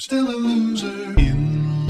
Still a loser. In